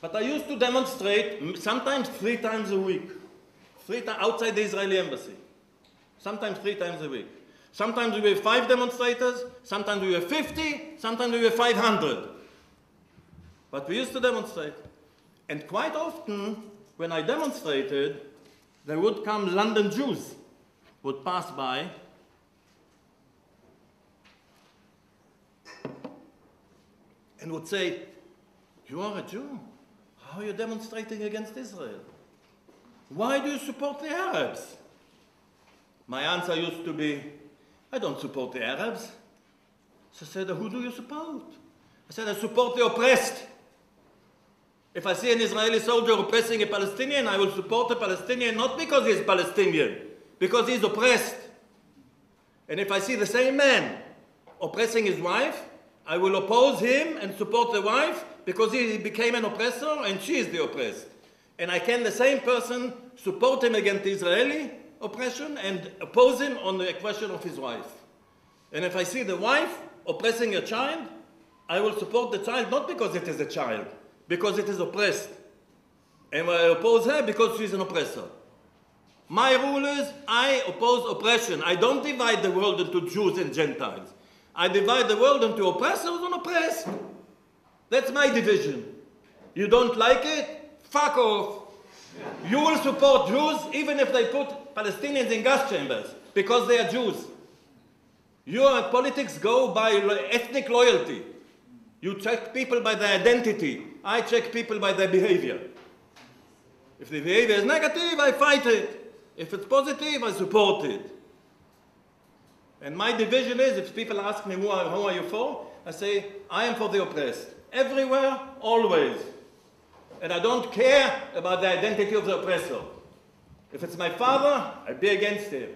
But I used to demonstrate sometimes three times a week, three outside the Israeli embassy, sometimes three times a week. Sometimes we were five demonstrators, sometimes we were 50, sometimes we were 500. But we used to demonstrate. And quite often, when I demonstrated, there would come London Jews, would pass by, and would say, You are a Jew. How are you demonstrating against Israel? Why do you support the Arabs? My answer used to be, I don't support the Arabs. So I said, Who do you support? I said, I support the oppressed. If I see an Israeli soldier oppressing a Palestinian, I will support the Palestinian not because he's Palestinian, because he's oppressed. And if I see the same man oppressing his wife, I will oppose him and support the wife because he became an oppressor and she is the oppressed. And I can, the same person, support him against Israeli oppression and oppose him on the question of his wife. And if I see the wife oppressing a child, I will support the child not because it is a child, because it is oppressed. And I oppose her because she is an oppressor. My rule is I oppose oppression. I don't divide the world into Jews and Gentiles. I divide the world into oppressors and oppressed. That's my division. You don't like it? Fuck off. You will support Jews even if they put Palestinians in gas chambers because they are Jews. Your politics go by ethnic loyalty. You check people by their identity. I check people by their behavior. If the behavior is negative, I fight it. If it's positive, I support it. And my division is if people ask me, who are, who are you for? I say, I am for the oppressed. Everywhere, always. And I don't care about the identity of the oppressor. If it's my father, I'd be against him.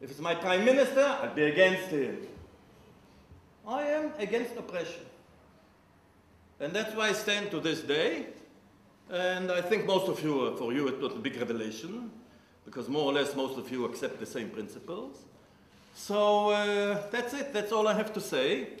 If it's my prime minister, I'd be against him. I am against oppression. And that's why I stand to this day. And I think most of you, for you, it's not a big revelation, because more or less most of you accept the same principles. So uh, that's it. That's all I have to say.